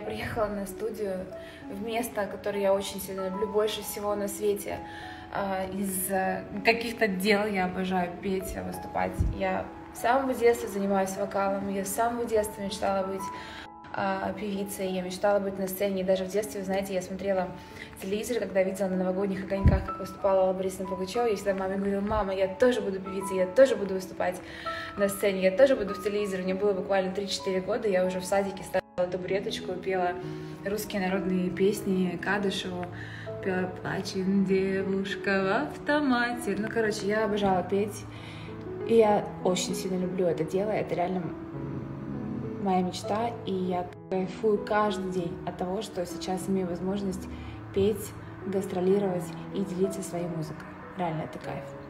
приехала на студию в место, которое я очень сильно люблю, больше всего на свете. А, из каких-то дел я обожаю петь, выступать. Я с самого детства занимаюсь вокалом, я с самого детства мечтала быть а, певицей, я мечтала быть на сцене, и даже в детстве, знаете, я смотрела телевизор, когда видела на новогодних огоньках, как выступала Алла Борисовна Пугачева, я всегда маме говорила, мама, я тоже буду певицей, я тоже буду выступать на сцене, я тоже буду в телевизоре. Мне было буквально 3-4 года, я уже в садике ставила табуреточку, пела русские народные песни Кадышеву, пела «Плачет девушка в автомате». Ну, короче, я обожала петь, и я очень сильно люблю это дело, это реально моя мечта, и я кайфую каждый день от того, что сейчас имею возможность петь, гастролировать и делиться своей музыкой. Реально, это кайф.